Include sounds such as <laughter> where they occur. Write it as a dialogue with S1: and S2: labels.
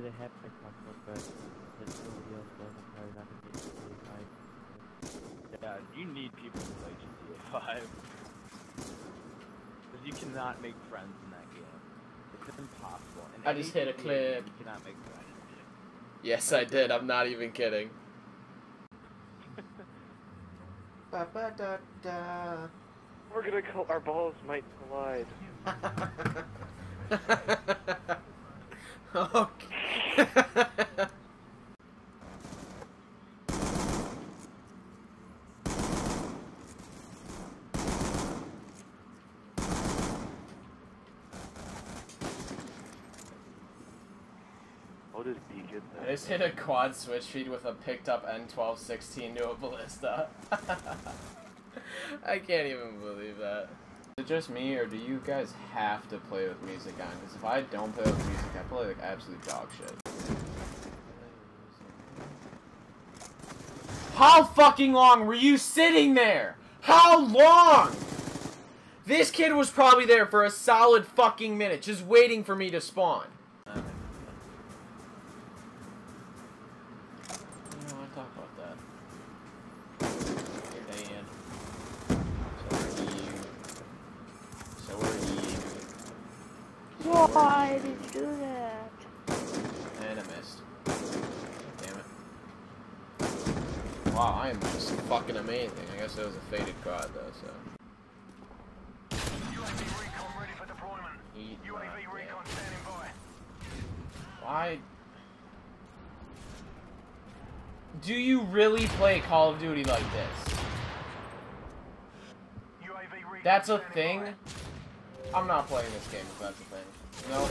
S1: they have picked up but there's nobody else does. I'm probably not gonna get GTA 5.
S2: Yeah, you need people to play GTA 5. Because you cannot make friends in that game. It's impossible. In
S3: I just hit a
S2: GTA,
S3: clip.
S2: You cannot make friends.
S3: Yes, I did. I'm not even kidding. ba, ba, da, da.
S4: We're gonna call our balls might collide. <laughs>
S3: okay. I just hit a quad switch feed with a picked up M1216 to a ballista. <laughs> I can't even believe that. Is it just me, or do you guys have to play with music on? Because if I don't play with music, I play like absolute dog shit. How fucking long were you sitting there? How long? This kid was probably there for a solid fucking minute, just waiting for me to spawn. You don't talk about that. So are you. So are you.
S5: Why did you do that?
S3: And I missed. Damn it. Wow, I am just fucking amazing. I guess it was a faded card though, so. Eat my damn- Why? Do you really play Call of Duty like this? That's a thing? I'm not playing this game if that's a thing. No.